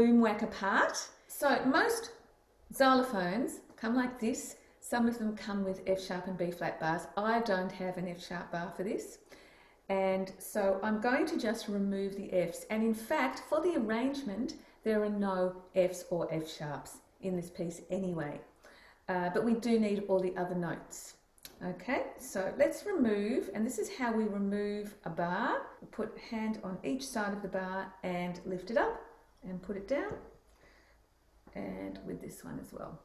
Boomwhacker part. So most xylophones come like this. Some of them come with F sharp and B flat bars. I don't have an F sharp bar for this. And so I'm going to just remove the Fs. And in fact, for the arrangement, there are no Fs or F sharps in this piece anyway. Uh, but we do need all the other notes. Okay, so let's remove, and this is how we remove a bar. We put hand on each side of the bar and lift it up and put it down. And with this one as well.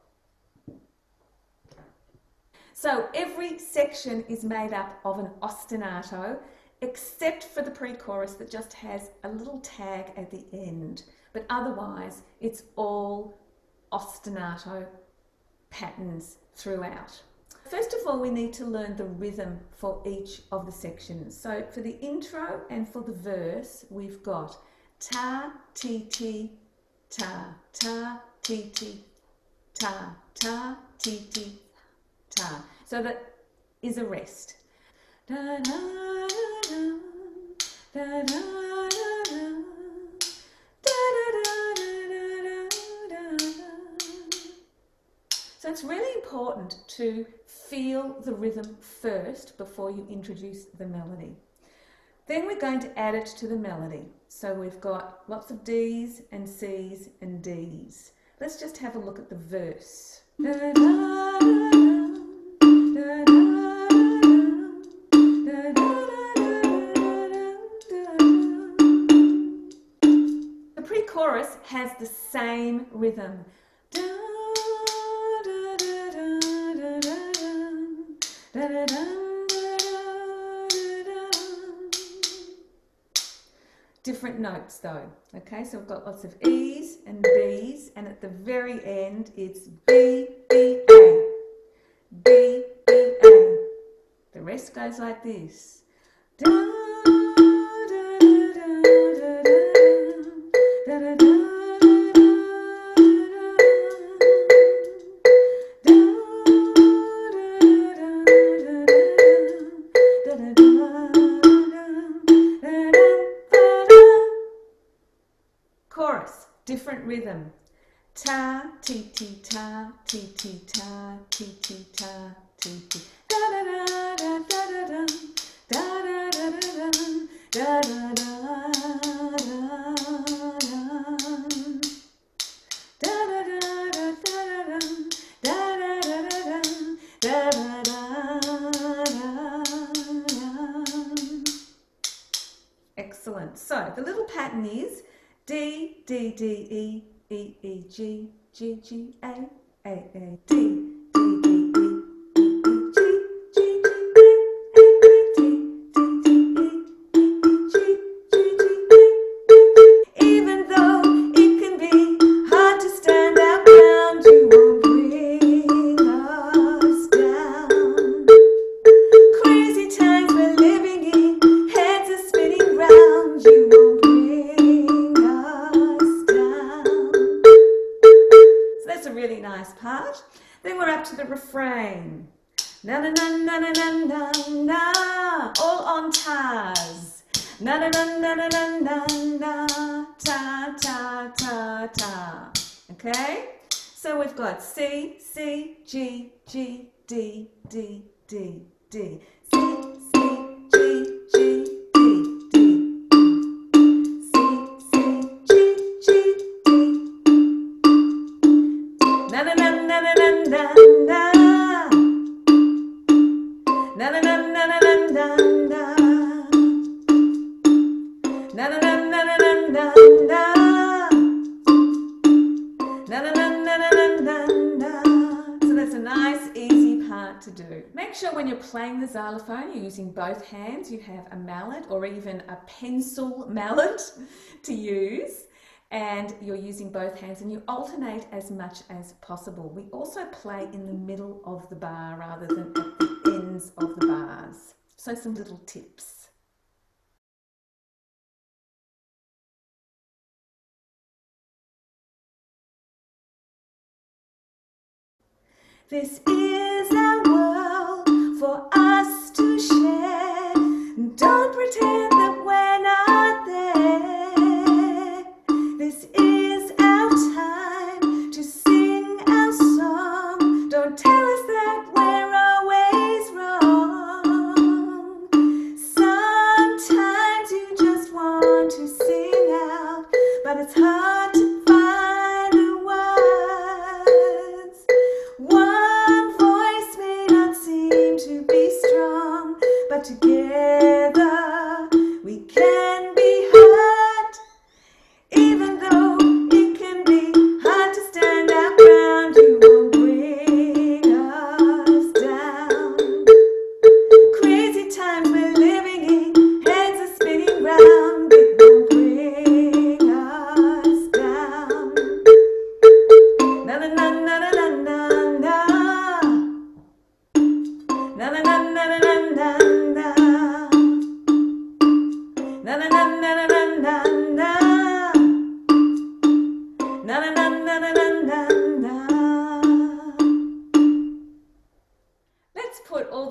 So every section is made up of an ostinato, except for the pre-chorus that just has a little tag at the end. But otherwise, it's all ostinato patterns throughout. First of all, we need to learn the rhythm for each of the sections. So for the intro and for the verse, we've got ta, ti, ti, ta, ta, ti, ti, ta, ta, ti, ti, ta. So that is a rest. Da, da, da, so it's really important to feel the rhythm first before you introduce the melody. Then we're going to add it to the melody. So we've got lots of D's and C's and D's. Let's just have a look at the verse. The pre-chorus has the same rhythm. Different notes though, okay? So we've got lots of E's and B's, and at the very end it's B, B, A, B, B, A. The rest goes like this. Da, different rhythm. Ta, ti, ti, ta, ti, ti, ta, ti, ti, ta, ti, ti. Da da da da da da da da da da da da da Excellent. So the little pattern is D, D, D, E, E, E, G, G, G, A, A, A, D, Na na na na na na na na. All on tas. Na na na na na na na na. Ta ta ta ta. Okay? So we've got C, C, G, G, D, D, D, D. C, sure when you're playing the xylophone, you're using both hands, you have a mallet or even a pencil mallet to use and you're using both hands and you alternate as much as possible. We also play in the middle of the bar rather than So some little tips. This is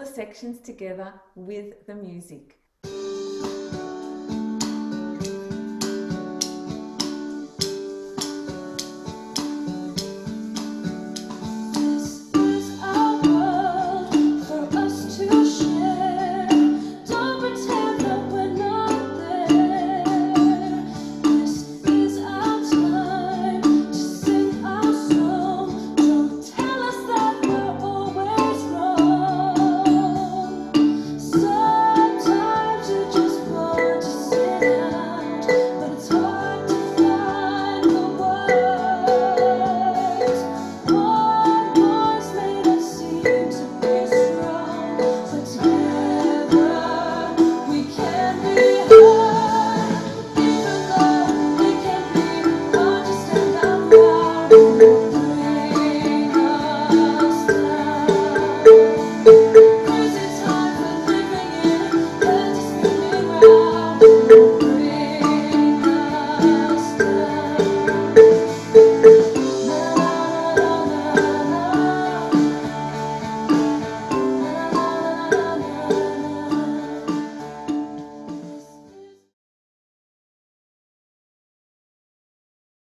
sections together with the music. Música